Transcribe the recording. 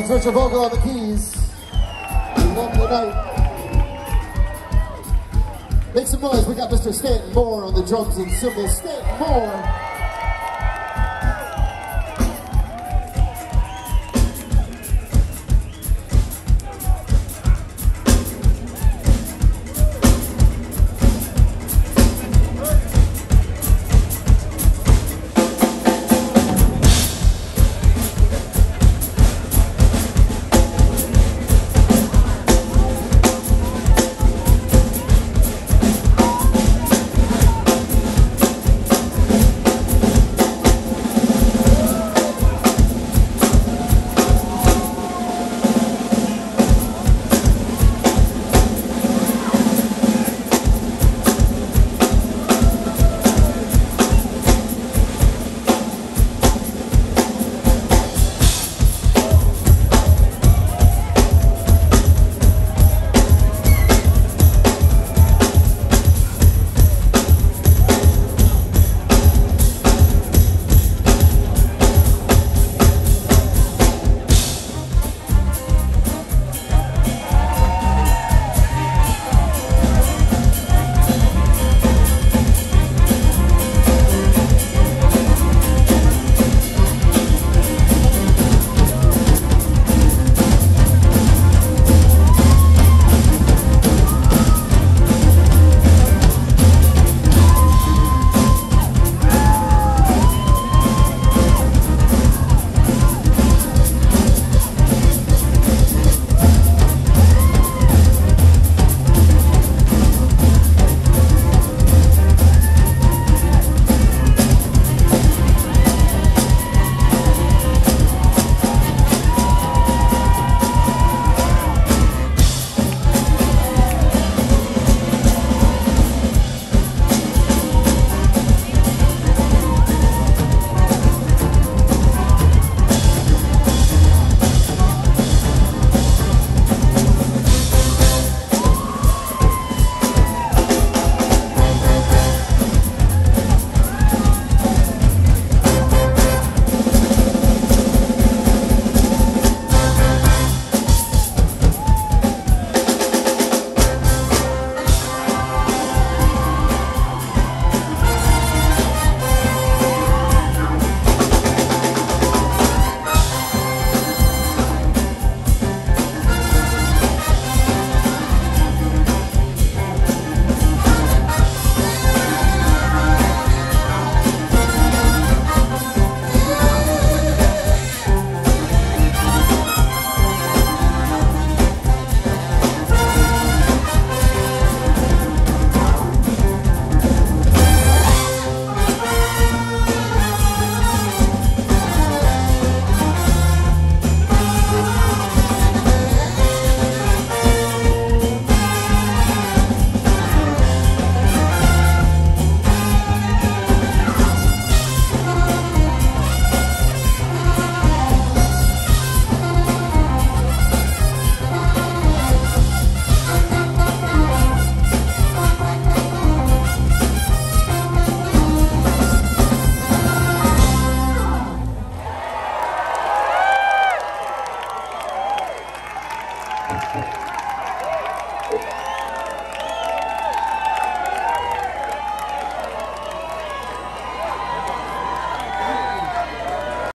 was Richard Vogel on the keys. Lovely night. Make some noise. We got Mr. Stanton Moore on the drums and cymbals. Stanton Moore.